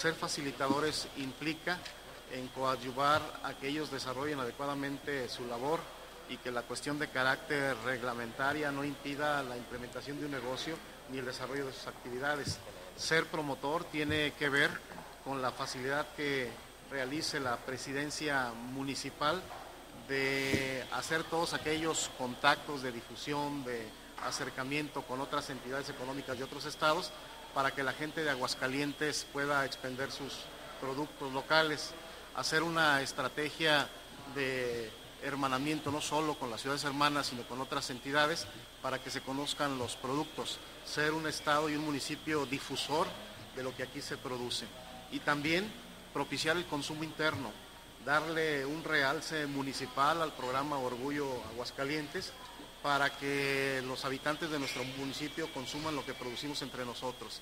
Ser facilitadores implica en coadyuvar a que ellos desarrollen adecuadamente su labor y que la cuestión de carácter reglamentaria no impida la implementación de un negocio ni el desarrollo de sus actividades. Ser promotor tiene que ver con la facilidad que realice la presidencia municipal de hacer todos aquellos contactos de difusión, de acercamiento con otras entidades económicas de otros estados para que la gente de Aguascalientes pueda expender sus productos locales, hacer una estrategia de hermanamiento no solo con las ciudades hermanas, sino con otras entidades para que se conozcan los productos, ser un estado y un municipio difusor de lo que aquí se produce. Y también propiciar el consumo interno, darle un realce municipal al programa Orgullo Aguascalientes para que los habitantes de nuestro municipio consuman lo que producimos entre nosotros.